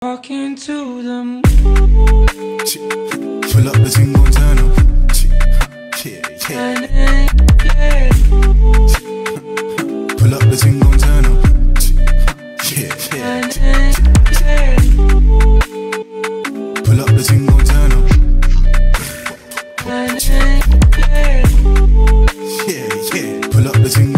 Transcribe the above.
Talking to moon. Pull up the single turn up. Yeah, yeah. Pull up the single turn up. Yeah, yeah. Pull up the single turn up. Yeah, yeah. Pull up the single.